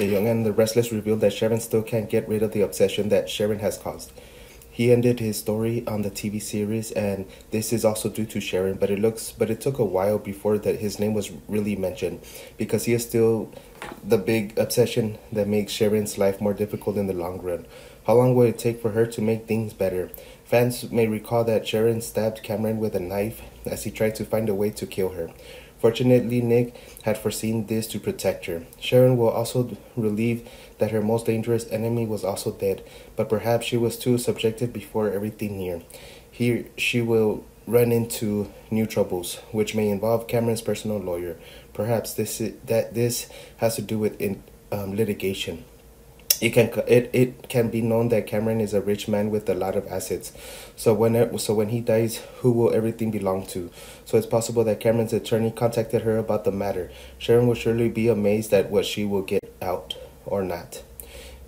The Young and the Restless revealed that Sharon still can't get rid of the obsession that Sharon has caused. He ended his story on the TV series, and this is also due to Sharon. But it looks, but it took a while before that his name was really mentioned, because he is still the big obsession that makes Sharon's life more difficult in the long run. How long will it take for her to make things better? Fans may recall that Sharon stabbed Cameron with a knife as he tried to find a way to kill her. Fortunately, Nick had foreseen this to protect her. Sharon will also relieve that her most dangerous enemy was also dead, but perhaps she was too subjective before everything here. Here, she will run into new troubles, which may involve Cameron's personal lawyer. Perhaps this is, that this has to do with in, um, litigation it can it, it can be known that Cameron is a rich man with a lot of assets. So when it, so when he dies, who will everything belong to? So it's possible that Cameron's attorney contacted her about the matter. Sharon will surely be amazed at what she will get out or not.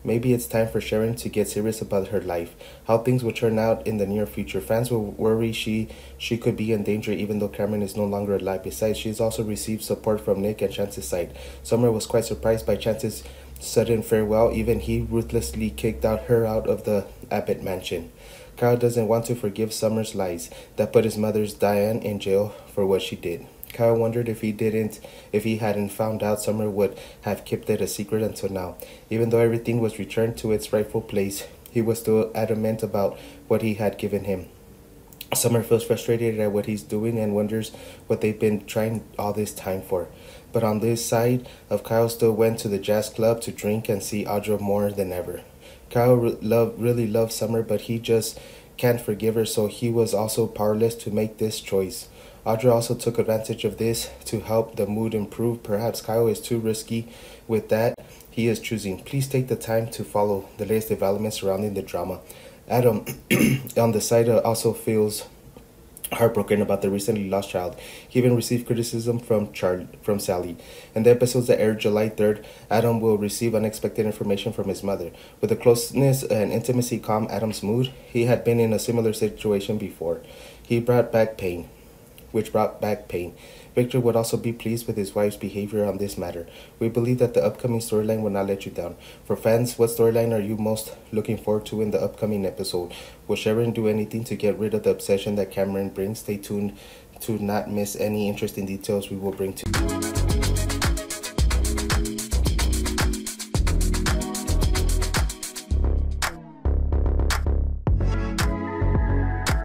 Maybe it's time for Sharon to get serious about her life, how things will turn out in the near future. Fans will worry she she could be in danger even though Cameron is no longer alive. Besides, she's also received support from Nick and Chance's side. Summer was quite surprised by Chance's sudden farewell. Even he ruthlessly kicked out her out of the Abbott mansion. Kyle doesn't want to forgive Summer's lies that put his mother's Diane in jail for what she did. Kyle wondered if he didn't, if he hadn't found out, Summer would have kept it a secret until now. Even though everything was returned to its rightful place, he was still adamant about what he had given him. Summer feels frustrated at what he's doing and wonders what they've been trying all this time for. But on this side of Kyle still went to the jazz club to drink and see Audra more than ever. Kyle re- love, really loves Summer, but he just can't forgive her, so he was also powerless to make this choice. Audra also took advantage of this to help the mood improve. Perhaps Kyle is too risky with that he is choosing. Please take the time to follow the latest developments surrounding the drama. Adam on the side uh, also feels heartbroken about the recently lost child. He even received criticism from Charlie, from Sally. In the episodes that aired July 3rd, Adam will receive unexpected information from his mother. With the closeness and intimacy calm Adam's mood, he had been in a similar situation before. He brought back pain which brought back pain. Victor would also be pleased with his wife's behavior on this matter. We believe that the upcoming storyline will not let you down. For fans, what storyline are you most looking forward to in the upcoming episode? Will Sharon do anything to get rid of the obsession that Cameron brings? Stay tuned to not miss any interesting details we will bring to you.